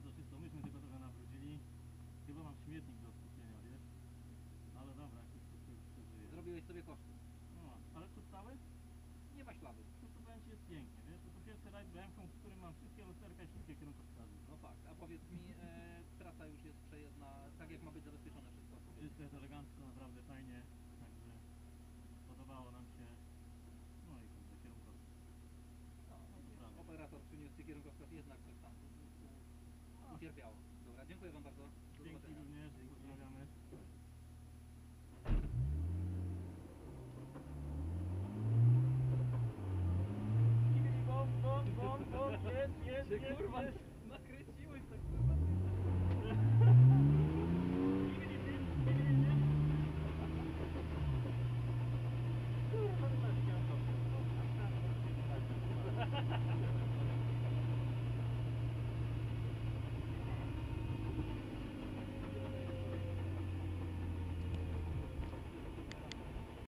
bardzo czysto, myśmy tylko trochę nabrudzili. Chyba mam śmietnik do skupienia, wiesz? Ale dobra, jakoś to sobie przeżyję. Zrobiłeś sobie koszty. No, ale to cały? Nie ma śladu. To to będzie jest pięknie, wiesz? To, to pierwszy rajd BMK, w którym mam wszystkie lusterka i wszystkie kierunkowskazy. No fakt. A powiedz mi, e, trasa już jest przejezdna, tak jak ma być zabezpieczone wszystko. Wszystko jest elegancko, naprawdę fajnie, także podobało nam się. No i kurde, kierunkowskaz. No, No operator przyniósł kierunkowskaz, jednak coś tam Ucierpiało. Dobra, dziękuję Wam bardzo. Do Dzięki zobaczenia. również, Dzięki. pozdrawiamy. Bom, bom, bom, bom, jest, jest, jest, kurwa. jest.